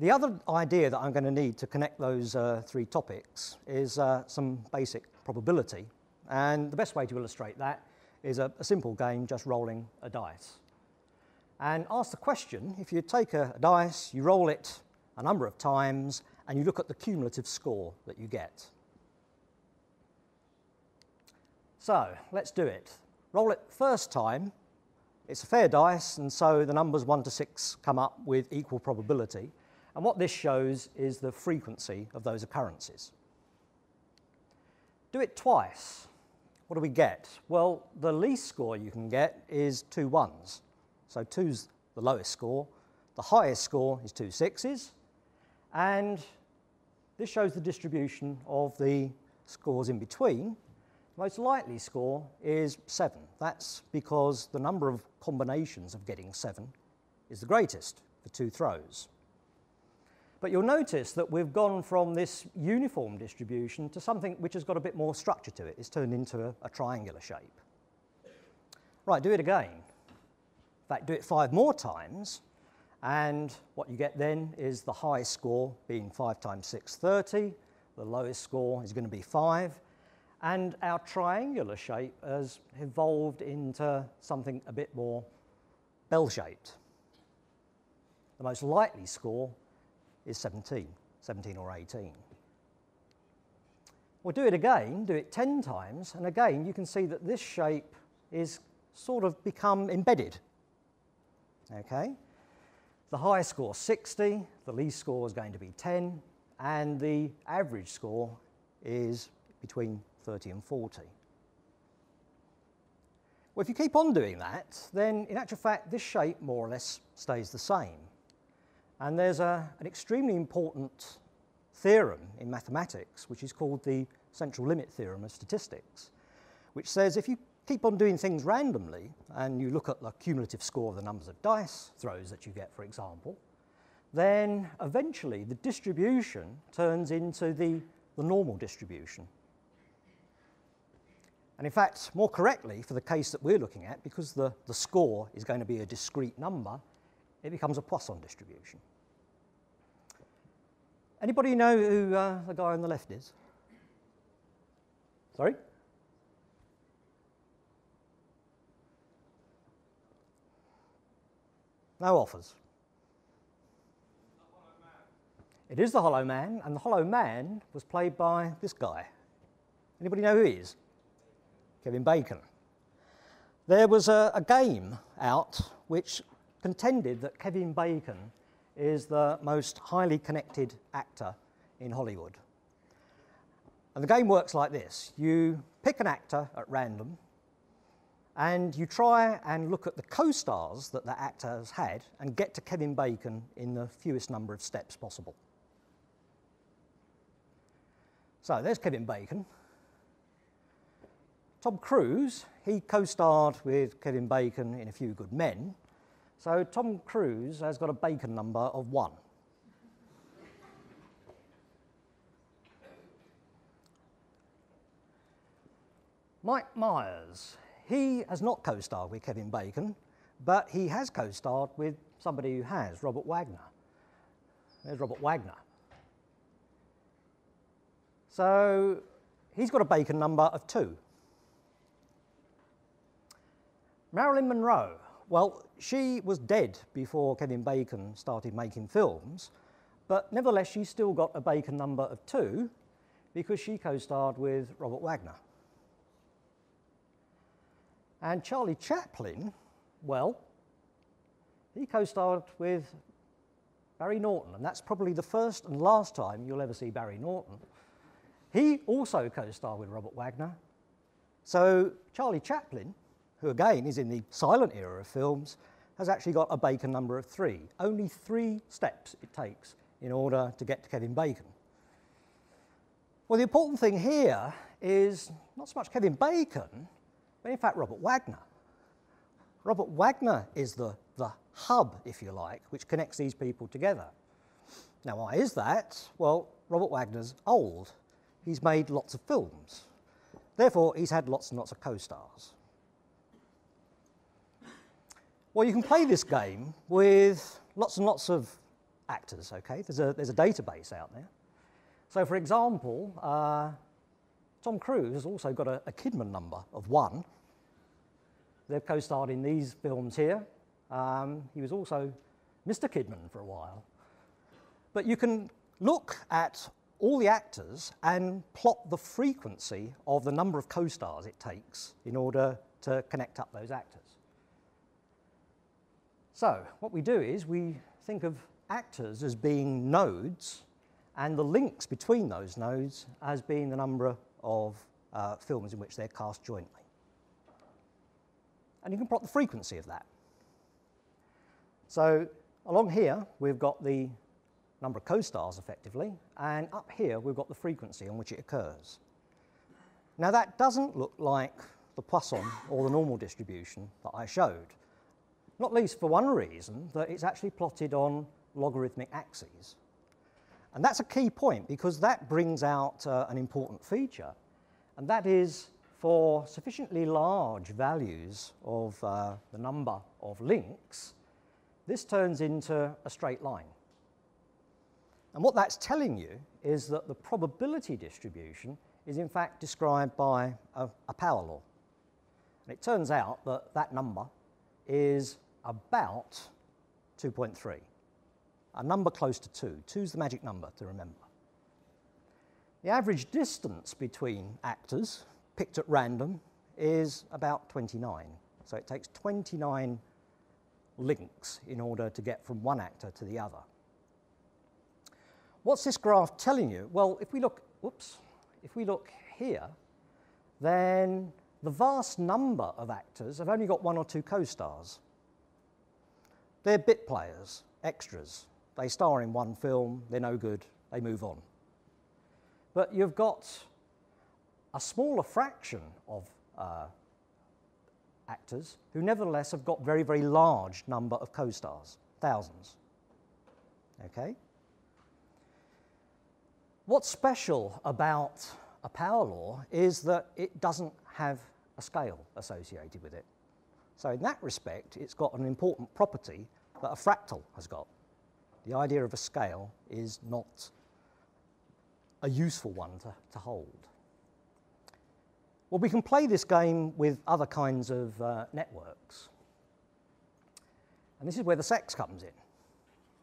The other idea that I'm going to need to connect those uh, three topics is uh, some basic probability. And the best way to illustrate that is a, a, simple game just rolling a dice. And ask the question, if you take a, a dice, you roll it a number of times, and you look at the cumulative score that you get. So let's do it. Roll it first time. It's a fair dice, and so the numbers 1 to 6 come up with equal probability. And what this shows is the frequency of those occurrences. Do it twice. What do we get? Well, the least score you can get is two ones. So two's the lowest score. The highest score is two sixes. And this shows the distribution of the scores in between. The most likely score is 7. That's because the number of combinations of getting 7 is the greatest for two throws. But you'll notice that we've gone from this uniform distribution to something which has got a bit more structure to it. It's turned into a, a triangular shape. Right, do it again. In fact, do it five more times, and what you get then is the highest score being 5 times 6, 30. The lowest score is going to be 5. And our triangular shape has evolved into something a bit more bell-shaped. The most likely score is 17, 17 or 18. We'll do it again, do it 10 times, and again you can see that this shape is sort of become embedded. Okay? The highest score 60, the least score is going to be 10, and the average score is between 30 and 40. Well, if you keep on doing that, then in actual fact, this shape more or less stays the same. And there's a, an extremely important theorem in mathematics, which is called the central limit theorem of statistics, which says if you keep on doing things randomly and you look at the cumulative score of the numbers of dice throws that you get, for example, then eventually the distribution turns into the, the normal distribution. And in fact, more correctly, for the case that we're looking at, because the, the score is going to be a discrete number, it becomes a Poisson distribution. Anybody know who uh, the guy on the left is? Sorry? No offers. It is the Hollow Man, and the Hollow Man was played by this guy. Anybody know who he is? Kevin Bacon. There was a, a game out which contended that Kevin Bacon is the most highly connected actor in Hollywood. And the game works like this. You pick an actor at random and you try and look at the co-stars that that actor has had and get to Kevin Bacon in the fewest number of steps possible. So there's Kevin Bacon. Tom Cruise, he co-starred with Kevin Bacon in A Few Good Men. So Tom Cruise has got a Bacon number of one. Mike Myers, he has not co-starred with Kevin Bacon, but he has co-starred with somebody who has, Robert Wagner. There's Robert Wagner. So he's got a Bacon number of two. Marilyn Monroe, well, she was dead before Kevin Bacon started making films, but nevertheless, she still got a Bacon number of two because she co-starred with Robert Wagner. And Charlie Chaplin, well, he co-starred with Barry Norton, and that's probably the first and last time you'll ever see Barry Norton. He also co-starred with Robert Wagner. So Charlie Chaplin who again is in the silent era of films, has actually got a Bacon number of three. Only three steps it takes in order to get to Kevin Bacon. Well, the important thing here is not so much Kevin Bacon, but in fact Robert Wagner. Robert Wagner is the, the hub, if you like, which connects these people together. Now, why is that? Well, Robert Wagner's old. He's made lots of films. Therefore, he's had lots and lots of co-stars. Well, you can play this game with lots and lots of actors, okay? There's a, there's a database out there. So for example, uh, Tom Cruise has also got a, a Kidman number of one. They've co-starred in these films here. Um, he was also Mr. Kidman for a while. But you can look at all the actors and plot the frequency of the number of co-stars it takes in order to connect up those actors. So what we do is we think of actors as being nodes and the links between those nodes as being the number of uh, films in which they're cast jointly. And you can plot the frequency of that. So along here, we've got the number of co-stars effectively, and up here we've got the frequency on which it occurs. Now that doesn't look like the Poisson or the normal distribution that I showed, not least for one reason, that it's actually plotted on logarithmic axes. And that's a key point because that brings out uh, an important feature, and that is for sufficiently large values of uh, the number of links, this turns into a straight line. And what that's telling you is that the probability distribution is in fact described by a, a power law. And it turns out that that number is about 2.3, a number close to 2. 2 is the magic number to remember. The average distance between actors, picked at random, is about 29. So it takes 29 links in order to get from one actor to the other. What's this graph telling you? Well, if we look, whoops, if we look here, then the vast number of actors have only got one or two co-stars. They're bit players, extras. They star in one film, they're no good, they move on. But you've got a smaller fraction of uh, actors who nevertheless have got very, very large number of co-stars, thousands. Okay? What's special about a power law is that it doesn't have a scale associated with it. So in that respect, it's got an important property that a fractal has got. The idea of a scale is not a useful one to, to hold. Well, we can play this game with other kinds of uh, networks. And this is where the sex comes in.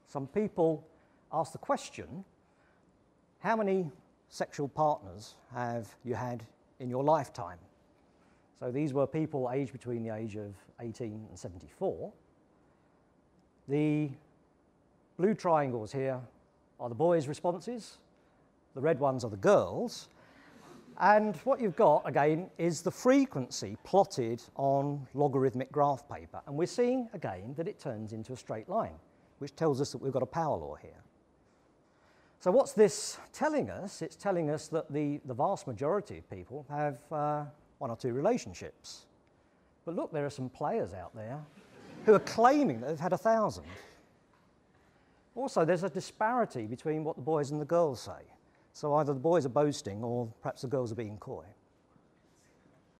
Some people ask the question, how many sexual partners have you had in your lifetime? So these were people aged between the age of 18 and 74. The blue triangles here are the boys' responses, the red ones are the girls, and what you've got, again, is the frequency plotted on logarithmic graph paper. And we're seeing, again, that it turns into a straight line, which tells us that we've got a power law here. So what's this telling us? It's telling us that the, the vast majority of people have uh, one or two relationships. But look, there are some players out there who are claiming that they've had a thousand. Also, there's a disparity between what the boys and the girls say. So either the boys are boasting or perhaps the girls are being coy.